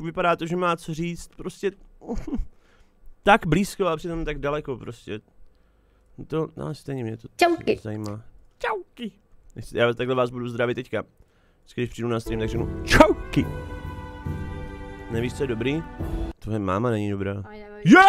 vypadá to, že má co říct, prostě tak blízko a přitom tak daleko prostě. To, no stejně mě to Čauky. zajímá. Čauky. Já takhle vás budu zdravit teďka. Vždycky, Když přijdu na stream, tak řeknu čauky. Nevíš, co je dobrý? Tvoje máma není dobrá. Já!